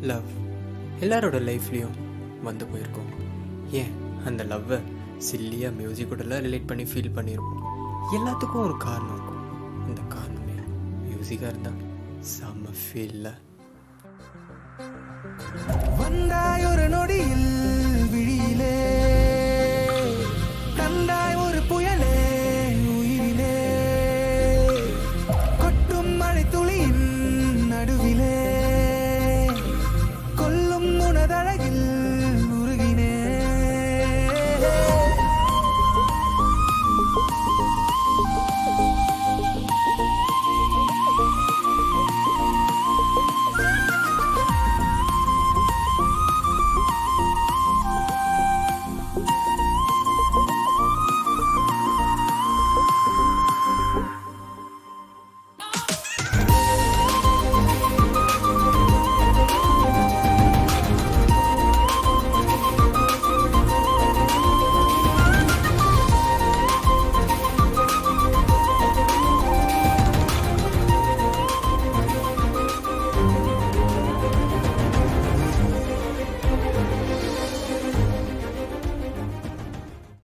Love எல்லாரோட லைஃப்லேயும் வந்து போயிருக்கோம். ஏன்? அந்த லவ்வை சில்லியாக மியூசிக்கோடலாம் ரிலேட் பண்ணி ஃபீல் பண்ணியிருக்கோம் எல்லாத்துக்கும் ஒரு காரணம் இருக்கும். அந்த காரணமே மியூசிக்காக இருந்தால் செம்ம ஃபீலில்